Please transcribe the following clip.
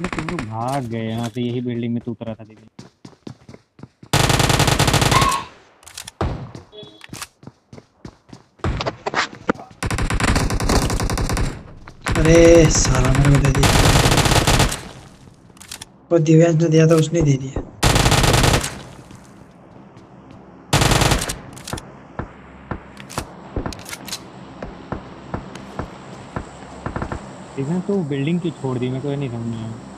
साले तुम लोग भाग गए यहाँ से यही बिल्डिंग में तो उतरा था दीदी अरे सारा मेरे को दे दिया। वो दिव्यांश ने दिया था उसने दे दिया। देखना तो बिल्डिंग क्यों छोड़ दी? मेरे को नहीं समझ में आया।